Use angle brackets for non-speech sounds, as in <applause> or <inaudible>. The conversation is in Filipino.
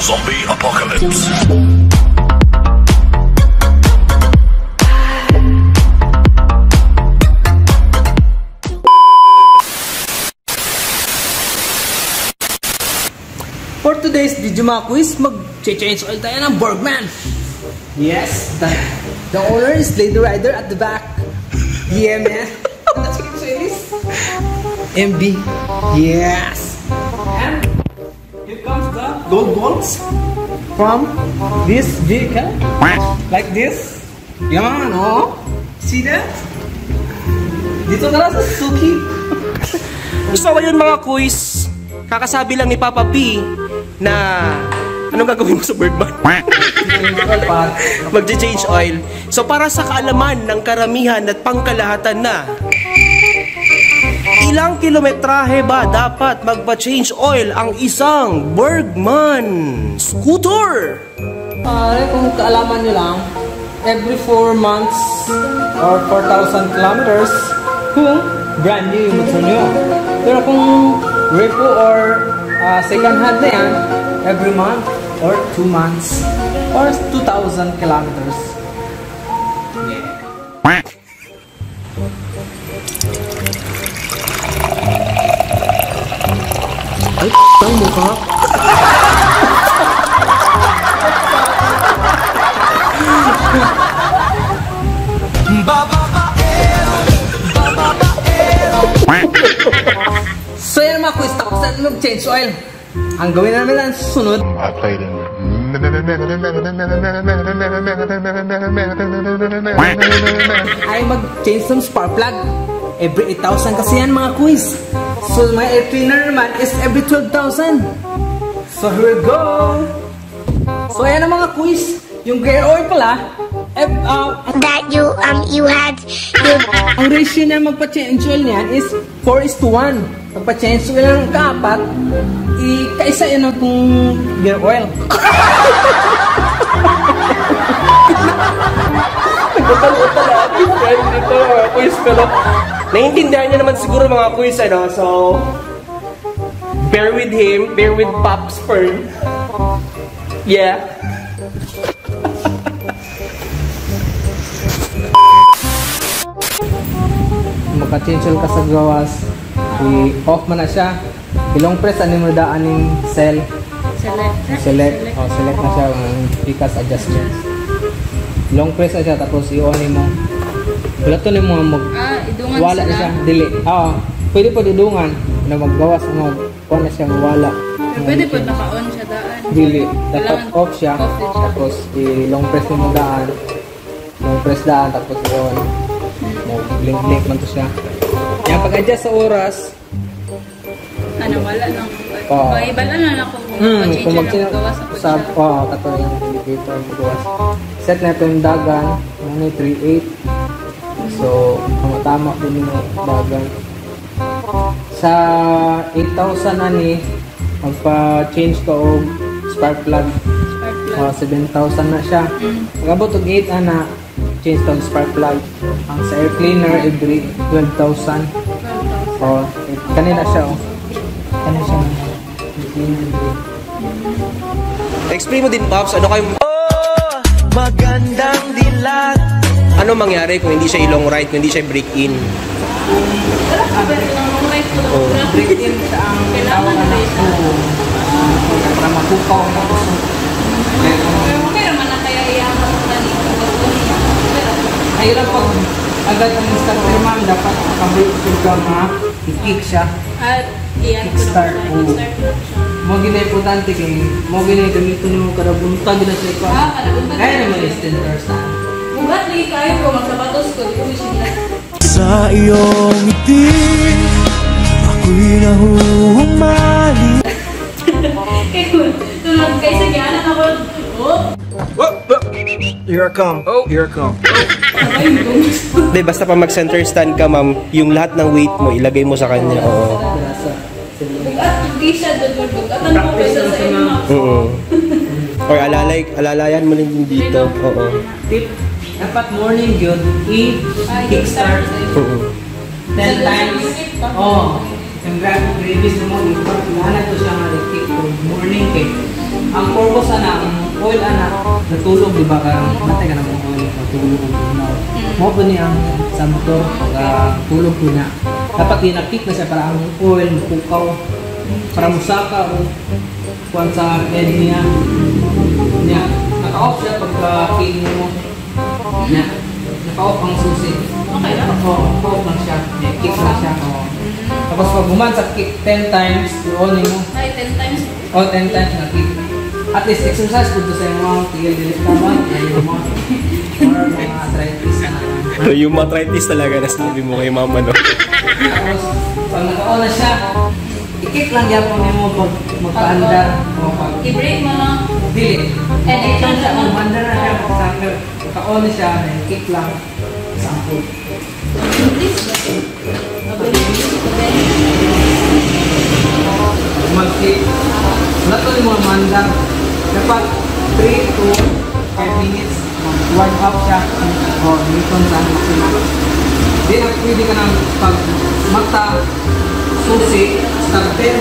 Zombie Apocalypse. For today's Digima quiz, mag-change oil tayo ng Bergman. Yes, the, the owner is Lady Rider at the back. Yeah, man. <laughs> That's what it is. MB. Yes. Gold bolts from this vehicle. Like this. Yan, oh. See that? Dito na sa Suzuki. <laughs> So ayun mga quiz, kakasabi lang ni Papa P na anong gagawin mo sa Birdman? <laughs> Magje-change oil. So para sa kaalaman ng karamihan at pangkalahatan na, ilang kilometrahe ba dapat magpa-change oil ang isang Bergman scooter? Pare, kung kaalaman nyo lang, every 4 months or 4,000 kilometers, kung brand new yung motor nyo. Pero kung repo or uh, second hand na yan, every month or 2 months or 2,000 kilometers. Ay, tang mukha. So yan mga quiz, tapos na mag-change oil. Ang gawin namin ang susunod, I played in. ay mag-change ng spark plug. Every 8,000 kasi yan mga quiz. So my air cleaner naman is every 12,000. So here we go. So ayan ang mga quiz. Yung gear oil pala, eh, uh, that you um you had you ang ratio na magpa-change oil niyan is 4 is to 1. Magpa-change oil ng kaapat, ikaisa yun ang kung gear oil. Nagkakalot talaga yung friend mga quiz pero naiintindihan niya naman siguro mga quiz ano so bear with him bear with Pops Fern yeah <laughs> Magpa-change oil ka sa gawas, i-off mo na siya. Ilong press, ano mo daan yung cell. Select. Select. Oh, select na siya. Ang picas adjustments. Long press na siya, tapos i-on mo. Wala to mo mag... Idungan Wala na sila. siya. Dili. Oo. Pwede po didungan. Na maggawas mo. Kuha na siya wala. Pero pwede po naka-on siya daan. Dili. Dapat off siya. Off siya. Tapos i-long press mo daan. Long press daan. Tapos i-on. Blink-blink man to siya. Yan, pag-adjust sa oras, Ano, wala lang. Oo. Oh. iba lang lang ako kung Hmm, mag-change kung na mag gawas ako sa siya. oh, kato yung indicator mo gawas. Set na ito yung dagan, ano yung 3.8. So, tama-tama din yung dagan. Sa 8,000 na ni, magpa-change ka o spark plug. Spark plug. Oh, 7,000 na siya. Pag abot og 8 ana, change ka og spark plug. Ang sa air cleaner, every 12,000. Oh, eh, kanina siya oh. Kanina siya. Explain mo din Pops ano kayo oh magandang dilat ano mangyari kung hindi siya ilong right kung hindi siya break in Oh. break in sa ang Kailangan na siya. para makukaw mo gusto. Okay naman na kaya iyaman na dito. Mahirap pag agad ang starter ma'am, dapat makabreak in ka ma, i-kick siya. At iyan ko na Start. po. Start na. Mo gina importante kay mo gina gamito nimo kada buntag na pa. Ah, kada buntag. Kaya naman is 10 hours na. Bugat lagi kayo ko magsapatos ko. Sa iyong ngiti Ako'y nahuhumali <laughs> kung tulad kayo sa gana ako. Oh, Here I come, oh. here I come. Hindi, basta pa mag-center stand ka, ma'am, yung lahat ng weight mo, ilagay mo sa kanya. Oo. Bugat, hindi siya doon. Bugat, ano kayo. Oo. Or alalay, alalayan mo rin din dito. Oo. Dapat morning yun, i-kickstart Oo. 10 times. Oh, yung grab previous mo, yung nahanap ko siya nga ko morning kay ang purpose ang oil ana, natulog di ba ka, matay ka na mga oil, natulog ko na. Mo po niya ang sa motor, pag tulog ko na. Dapat dinakik na siya para ang oil pukaw, para musaka o kuwan sa head niya. Niya, naka-off siya pagka king mo. Niya, naka-off ang susi. Okay lang. Oo, off lang siya. Niya, kick lang siya. Oo. Tapos pag guman sa kick 10 times, i-on mo. Ay, 10 times. O, 10 times na kick. At least exercise kung sa yung mga tigil-dilit naman. Ayun mo. Or mga arthritis na. yung arthritis talaga na sabi mo kay mama, no? Tapos, pag naka-on na siya, i-kick lang yan kung mo pag magpaandar. O pag I-break mo lang. dili. I-kick lang siya. Kung mandar na siya, pag naka-on na siya, i-kick lang. Sample. Mag-kick. Wala to yung mga mandar. Dapat 3 to 5 minutes. Mag-warm up siya. O, dito sa. Di na pwede ka nang pag mata, susi, starter,